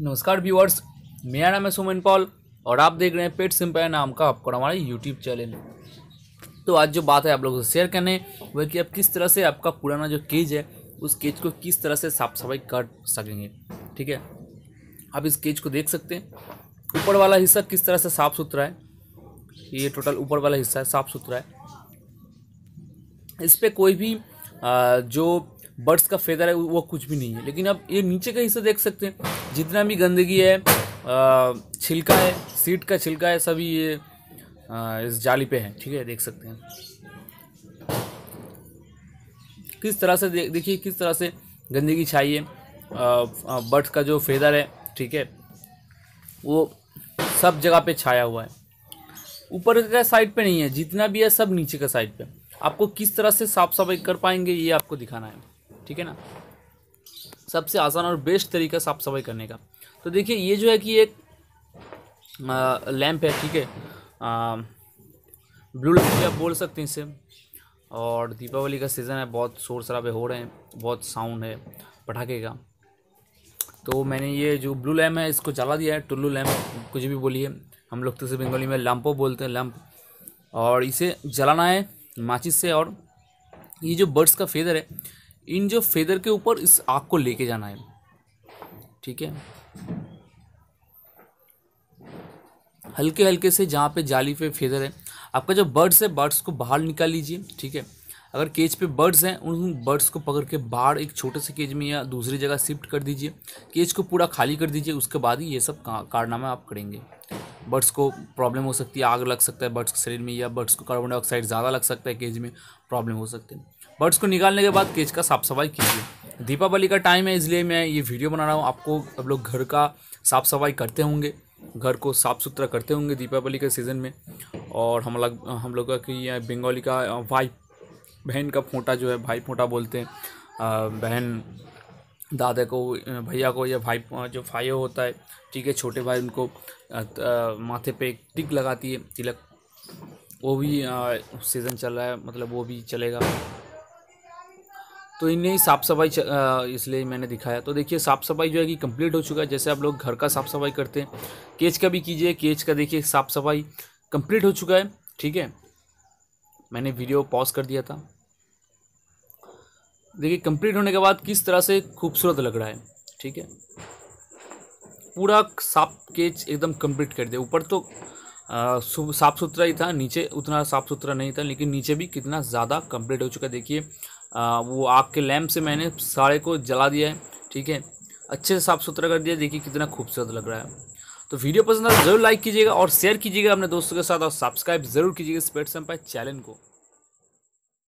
नमस्कार व्यूअर्स मेरा नाम है सुमन पॉल और आप देख रहे हैं पेट सिंपल नाम का आपका हमारा यूट्यूब चैनल तो आज जो बात है आप लोगों से शेयर करने वह कि आप किस तरह से आपका पुराना जो केज है, उस केज को किस तरह से साफ़ सफ़ाई कर सकेंगे, ठीक है? आप इस केज को देख सकते हैं। ऊपर वाला हिस्सा किस तरह से साफ़ सुथरा है? ये टोटल ऊपर वाला हिस्सा है साफ़ सुथरा है। इस पर कोई भी जो बर्ड्स का फेदर है, वो कुछ भी नहीं है। लेकिन अब ये नीचे का हिस्सा देख सकते हैं। जितना भी गंदगी है छिलका है, सीट का छिलका है, सभी ये इस जाली पे है। ठीक है, देख सकते हैं। किस तरह से देखिए, किस तरह से गंदगी छाई है। बर्ड्स का जो फेदर है, ठीक है, वो सब जगह पे छाया हुआ है। ऊपर का साइड पे नहीं है, जितना भी है सब नीचे का साइड पे। आपको किस तरह से साफ़ सफ़ाई कर पाएँगे, ये आपको दिखाना है। ठीक है ना? सबसे आसान और बेस्ट तरीका साफ़ सफ़ाई करने का। तो देखिए, ये जो है कि एक लैंप है, ठीक है? ब्लू लैंप आप बोल सकते हैं इसे। और दीपावली का सीज़न है, बहुत शोर शराबे हो रहे हैं, बहुत साउंड है पटाखे का। तो मैंने ये जो ब्लू लैम्प है, इसको जला दिया है, टुल्लू लैम्प कुछ भी बोलिए। हम लोग तो इसे बंगाली में लैम्पो बोलते हैं लैम्प और इसे जलाना है, माचिस से। और ये जो बर्ड्स का फेदर है इन जो फेदर के ऊपर इस आग को लेके जाना है। ठीक है? हल्के हल्के से जहाँ पे जाली पे फेदर है। आपका जो बर्ड्स है, बर्ड्स को बाहर निकाल लीजिए, ठीक है? अगर केज पे बर्ड्स हैं, उन बर्ड्स को पकड़ के बाहर एक छोटे से केज में या दूसरी जगह शिफ्ट कर दीजिए। केज को पूरा खाली कर दीजिए, उसके बाद ही ये सब कारनामा आप करेंगे। बर्ड्स को प्रॉब्लम हो सकती है, आग लग सकता है बर्ड्स के शरीर में या बर्ड्स को कार्बन डाइऑक्साइड ज़्यादा लग सकता है केज में, प्रॉब्लम हो सकती है। बर्ड्स को निकालने के बाद केज का साफ़ सफ़ाई कीजिए। दीपावली का टाइम है, इसलिए मैं ये वीडियो बना रहा हूँ। आपको अब लोग घर का साफ़ सफ़ाई करते होंगे, घर को साफ़ सुथरा करते होंगे दीपावली के सीज़न में। और हम लोग हम लोग का बंगाली का भाई, बहन का फोटा जो है, भाई फोटा बोलते हैं। बहन दादा को भैया को या भाई जो भाई होता है, ठीक है, छोटे भाई उनको माथे पे एक टिक लगाती है, तिलक। वो भी सीज़न चल रहा है मतलब वो भी चलेगा। तो इन्हें साफ़ सफ़ाई इसलिए मैंने दिखाया। तो देखिए, साफ़ सफ़ाई जो है कि कंप्लीट हो चुका है। जैसे आप लोग घर का साफ़ सफ़ाई करते हैं, केच का भी कीजिए, केच का देखिए, साफ़ सफ़ाई कंप्लीट हो चुका है, ठीक है? मैंने वीडियो पॉज कर दिया था। देखिए, कंप्लीट होने के बाद किस तरह से खूबसूरत लग रहा है, ठीक है? पूरा साफ़ केच एकदम कंप्लीट कर दिया। ऊपर तो साफ़ सुथरा ही था, नीचे उतना साफ़ सुथरा नहीं था, लेकिन नीचे भी कितना ज़्यादा कंप्लीट हो चुका है। देखिए वो आग के लैम्प से मैंने सारे को जला दिया है, ठीक है? अच्छे से साफ़ सुथरा कर दिया, देखिए कितना खूबसूरत लग रहा है। तो वीडियो पसंद आए ज़रूर लाइक कीजिएगा और शेयर कीजिएगा अपने दोस्तों के साथ और सब्सक्राइब ज़रूर कीजिएगा स्पेट सम्पाई चैनल को।